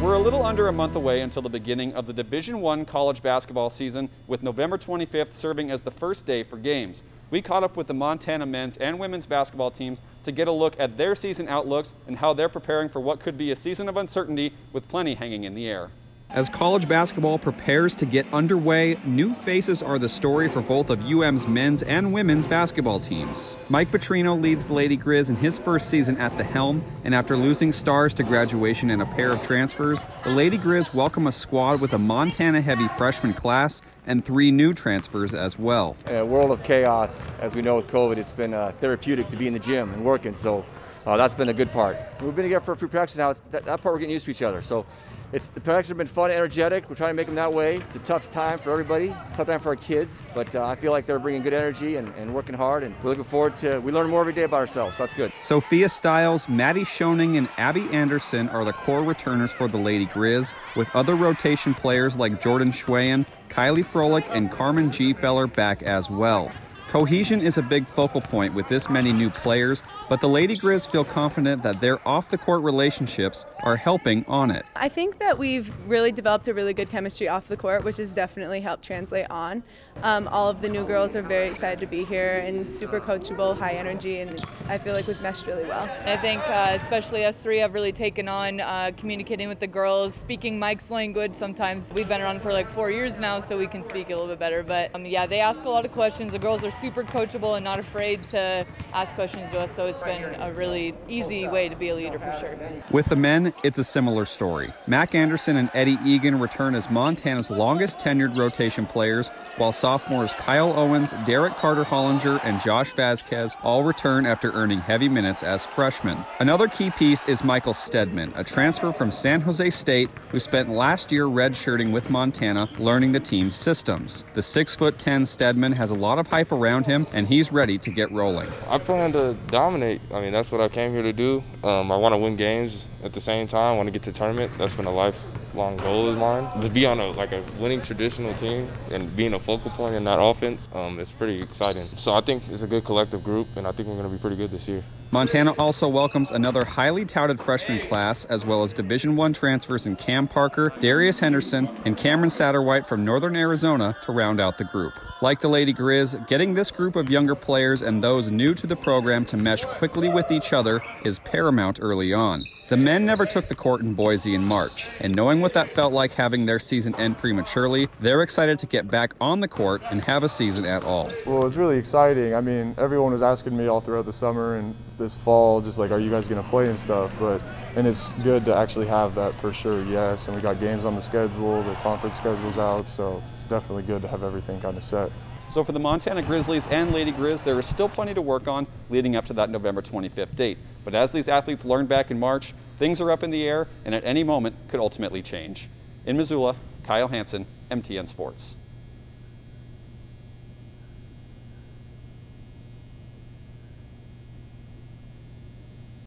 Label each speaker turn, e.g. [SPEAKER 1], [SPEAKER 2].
[SPEAKER 1] We're a little under a month away until the beginning of the Division One college basketball season, with November 25th serving as the first day for games. We caught up with the Montana men's and women's basketball teams to get a look at their season outlooks and how they're preparing for what could be a season of uncertainty with plenty hanging in the air. As college basketball prepares to get underway, new faces are the story for both of UM's men's and women's basketball teams. Mike Petrino leads the Lady Griz in his first season at the helm, and after losing stars to graduation and a pair of transfers, the Lady Griz welcome a squad with a Montana heavy freshman class and three new transfers as well.
[SPEAKER 2] In a world of chaos, as we know with COVID, it's been uh, therapeutic to be in the gym and working, so uh, that's been a good part. We've been together for a few practices now, that, that part we're getting used to each other. So it's the practices have been fun, energetic. We're trying to make them that way. It's a tough time for everybody, tough time for our kids, but uh, I feel like they're bringing good energy and, and, working hard, and we're looking forward to. We learn more every day about ourselves, so that's good.
[SPEAKER 1] Sophia Stiles, Maddie Schoening, and Abby Anderson are the core returners for the Lady Griz, with other rotation players like Jordan Schwayen, Kylie Froelich, and Carmen Gfeller back as well. Cohesion is a big focal point with this many new players, but the Lady Griz feel confident that their off the court relationships are helping on it.
[SPEAKER 3] I think that we've really developed a really good chemistry off the court, which has definitely helped translate on. Um, all of the new girls are very excited to be here and super coachable, high energy, and I feel like we've meshed really well.
[SPEAKER 4] I think uh, especially us three have really taken on uh, communicating with the girls, speaking Mike's language. Sometimes we've been around for like four years now, so we can speak a little bit better. But um, yeah, they ask a lot of questions. The girls are super coachable and not afraid to ask questions to us, so it's been a really easy way to be a leader for sure.
[SPEAKER 1] With the men, it's a similar story. Mack Anderson and Eddy Egun return as Montana's longest tenured rotation players, while sophomores Kyle Owens, Derrick Carter-Hollinger, and Josh Vazquez all return after earning heavy minutes as freshmen. Another key piece is Michael Steadman, a transfer from San Jose State who spent last year redshirting with Montana, learning the team's systems. The 6'10 Steadman has a lot of hype around him, and he's ready to get rolling.
[SPEAKER 5] I plan to dominate. I mean, that's what I came here to do. Um, I want to win games at the same time. I want to get to tournament. That's been a lifelong goal of mine. To be on a like a winning traditional team and being a focal point in that offense, um, it's pretty exciting. So I think it's a good collective group, and I think we're going to be pretty good this year.
[SPEAKER 1] Montana also welcomes another highly touted freshman class, as well as Division One transfers in Cam Parker, Darius Henderson, and Cameron Satterwhite from Northern Arizona to round out the group. Like the Lady Griz, getting this group of younger players and those new to the program to mesh quickly with each other is paramount early on. The men never took the court in Boise in March, and knowing what that felt like having their season end prematurely, they're excited to get back on the court and have a season at all.
[SPEAKER 6] Well, it's really exciting. I mean, everyone was asking me all throughout the summer and this fall, just like, are you guys going to play and stuff? But and it's good to actually have that for sure. Yes, and we got games on the schedule. The conference schedule's out, so it's definitely good to have everything kind of set.
[SPEAKER 1] So for the Montana Grizzlies and Lady Griz, there is still plenty to work on leading up to that November 25th date. But as these athletes learned back in March, things are up in the air and at any moment could ultimately change. In Missoula, Kyle Hansen, MTN Sports.